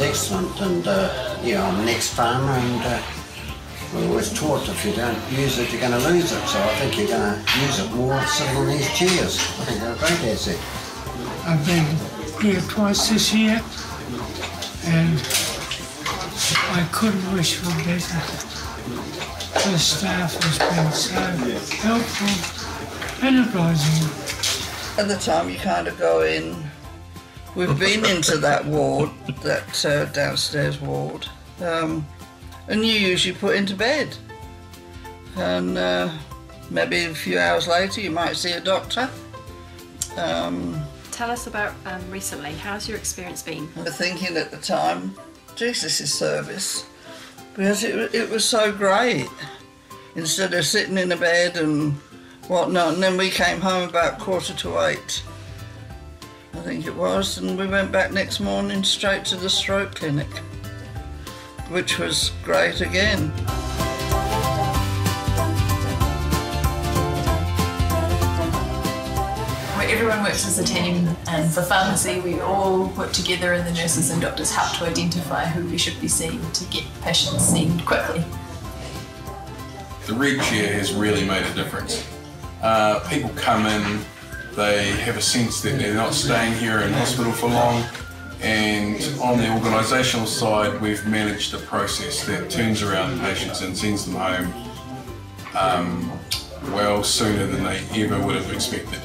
is excellent, and uh, know I'm an ex-farmer, and uh, we're always taught if you don't use it, you're going to lose it. So I think you're going to use it more sitting on these chairs. I think they're a great asset. I've been here twice this year, and I couldn't wish for better. The staff has been so helpful and obliging. At the time, you kind of go in. We've been into that ward, that uh, downstairs ward, um, and you usually put into bed. And uh, maybe a few hours later, you might see a doctor. Um, Tell us about um, recently. How's your experience been? thinking at the time, Jesus' service, because it, it was so great. Instead of sitting in a bed and whatnot, and then we came home about quarter to eight, I think it was, and we went back next morning straight to the stroke clinic, which was great again. where everyone works as a team and for pharmacy we all work together and the nurses and doctors help to identify who we should be seeing to get patients seen quickly. The red chair has really made a difference. Uh, people come in, they have a sense that they're not staying here in hospital for long, and on the organisational side, we've managed a process that turns around patients and sends them home um, well sooner than they ever would have expected.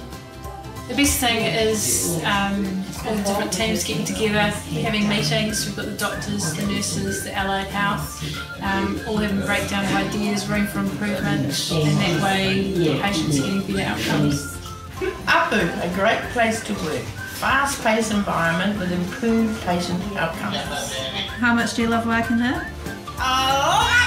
The best thing is um, all the different teams getting together, having meetings. We've got the doctors, the nurses, the allied health, um, all having breakdown of ideas, room for improvement, and that way the patients are getting better outcomes. Apu, a great place to work. Fast-paced environment with improved patient outcomes. How much do you love working there? Oh,